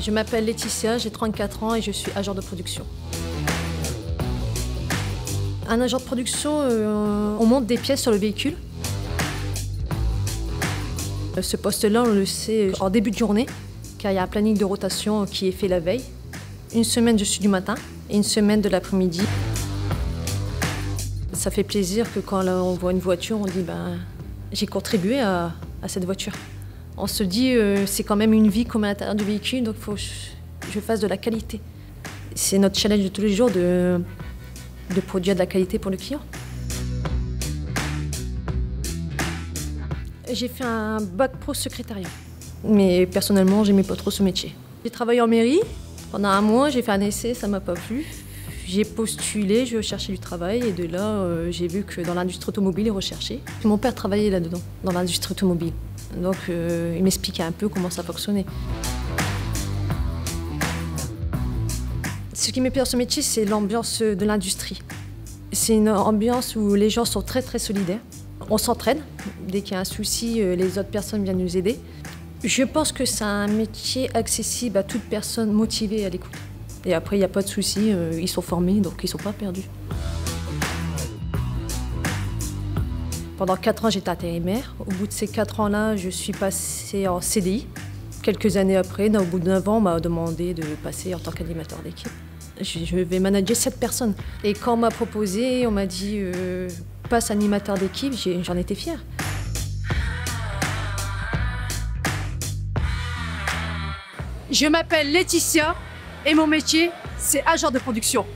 Je m'appelle Laetitia, j'ai 34 ans et je suis agent de production. Un agent de production, euh, on monte des pièces sur le véhicule. Ce poste-là, on le sait en début de journée, car il y a un planning de rotation qui est fait la veille. Une semaine, je suis du matin et une semaine de l'après-midi. Ça fait plaisir que quand on voit une voiture, on dit ben, j'ai contribué à, cette voiture. On se dit euh, c'est quand même une vie comme à l'intérieur du véhicule, donc il faut que je fasse de la qualité. C'est notre challenge de tous les jours de, de produire de la qualité pour le client. J'ai fait un bac pro secrétariat, mais personnellement, j'aimais pas trop ce métier. J'ai travaillé en mairie pendant un mois, j'ai fait un essai, ça m'a pas plu. J'ai postulé, je cherchais du travail et de là, euh, j'ai vu que dans l'industrie automobile, ils recherchaient. Mon père travaillait là-dedans, dans l'industrie automobile. Donc, euh, il m'expliquait un peu comment ça fonctionnait. Ce qui me dans ce métier, c'est l'ambiance de l'industrie. C'est une ambiance où les gens sont très très solidaires. On s'entraîne. Dès qu'il y a un souci, euh, les autres personnes viennent nous aider. Je pense que c'est un métier accessible à toute personne motivée à l'écoute. Et après, il n'y a pas de souci, euh, ils sont formés, donc ils ne sont pas perdus. Pendant 4 ans, j'étais intérimaire. Au bout de ces 4 ans-là, je suis passée en CDI. Quelques années après, au bout de 9 ans, on m'a demandé de passer en tant qu'animateur d'équipe. Je vais manager 7 personnes. Et quand on m'a proposé, on m'a dit euh, passe animateur d'équipe, j'en étais fière. Je m'appelle Laetitia et mon métier, c'est agent de production.